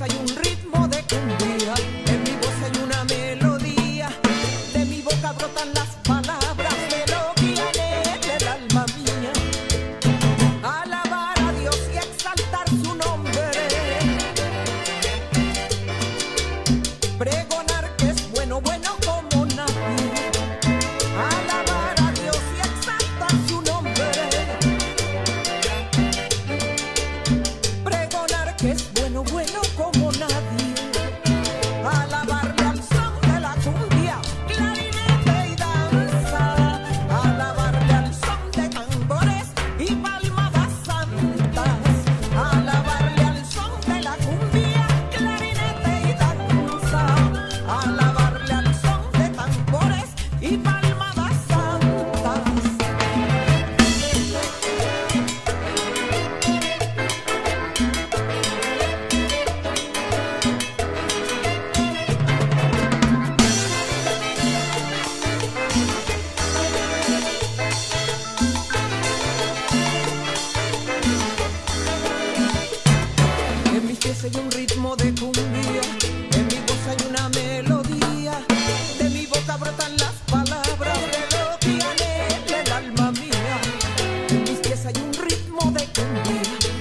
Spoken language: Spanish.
hay un ritmo de cumbia, en mi voz hay una melodía, de mi boca brotan las palabras, melodía en el alma mía. Alabar a Dios y exaltar su nombre. Prego If I 等你